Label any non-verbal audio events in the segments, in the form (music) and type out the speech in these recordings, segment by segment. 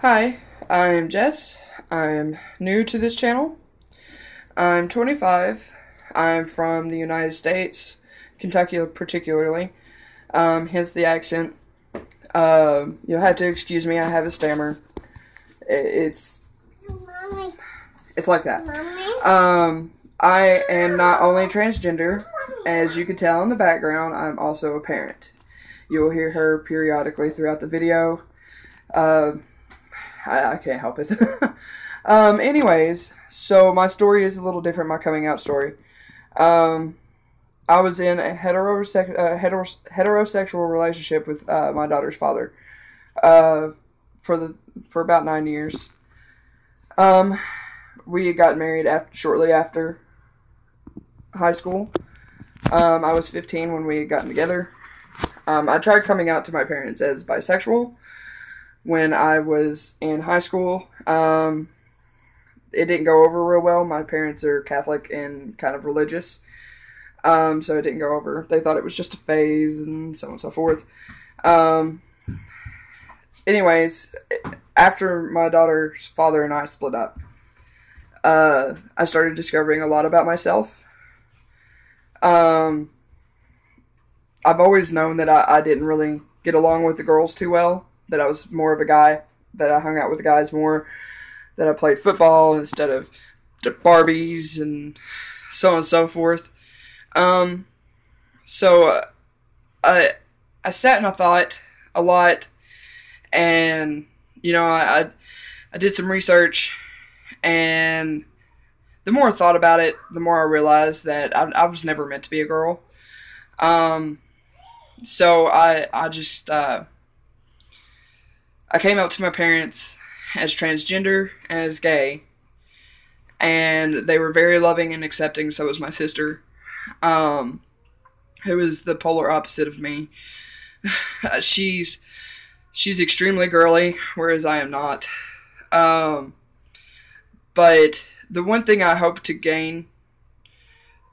Hi, I'm Jess. I'm new to this channel. I'm 25. I'm from the United States, Kentucky particularly, um, hence the accent. Uh, you'll have to excuse me, I have a stammer. It's it's like that. Um, I am not only transgender, as you can tell in the background, I'm also a parent. You will hear her periodically throughout the video. Uh, I, I can't help it. (laughs) um, anyways, so my story is a little different, my coming out story. Um, I was in a uh, heteros- heterosexual relationship with uh, my daughter's father uh, for the for about nine years. Um, we got married after, shortly after high school. Um, I was 15 when we had gotten together. Um, I tried coming out to my parents as bisexual when I was in high school. Um, it didn't go over real well. My parents are Catholic and kind of religious, um, so it didn't go over. They thought it was just a phase and so on and so forth. Um, anyways, after my daughter's father and I split up, uh, I started discovering a lot about myself. Um, I've always known that I, I didn't really get along with the girls too well. That I was more of a guy. That I hung out with guys more. That I played football instead of Barbies and so on and so forth. Um, so uh, I I sat and I thought a lot, and you know I I, I did some research, and the more I thought about it, the more I realized that I, I was never meant to be a girl. Um, so I I just uh, I came out to my parents as transgender as gay, and they were very loving and accepting. So was my sister, um, who is the polar opposite of me. (sighs) she's she's extremely girly, whereas I am not. Um, but the one thing I hope to gain,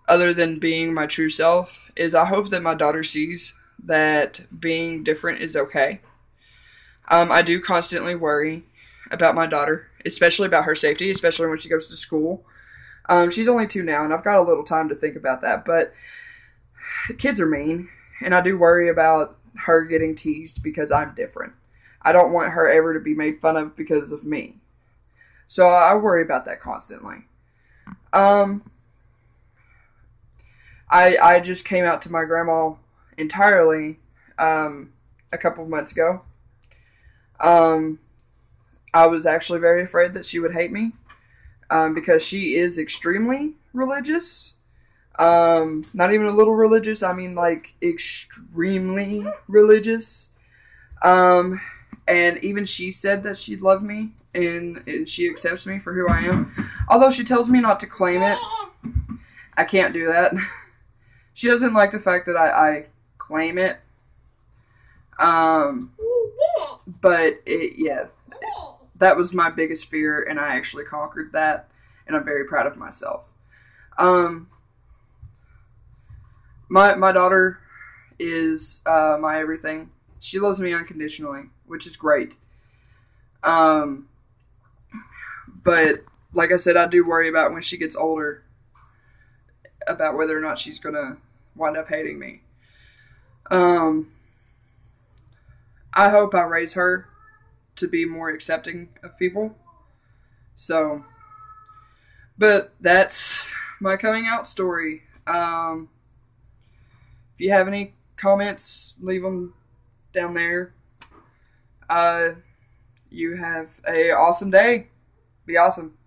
other than being my true self, is I hope that my daughter sees that being different is okay. Um, I do constantly worry about my daughter, especially about her safety, especially when she goes to school. Um, she's only two now, and I've got a little time to think about that. But kids are mean, and I do worry about her getting teased because I'm different. I don't want her ever to be made fun of because of me. So I worry about that constantly. Um, I I just came out to my grandma entirely um, a couple of months ago. Um, I was actually very afraid that she would hate me um, because she is extremely religious. Um, not even a little religious. I mean, like extremely religious. Um, and even she said that she'd love me and, and she accepts me for who I am. Although she tells me not to claim it, I can't do that. (laughs) she doesn't like the fact that I, I claim it. Um, but it, yeah, that was my biggest fear, and I actually conquered that, and I'm very proud of myself. Um, my my daughter is uh, my everything. She loves me unconditionally, which is great. Um, but like I said, I do worry about when she gets older about whether or not she's gonna wind up hating me. Um, I hope I raise her to be more accepting of people. So, but that's my coming out story. Um, if you have any comments, leave them down there. Uh, you have a awesome day. Be awesome.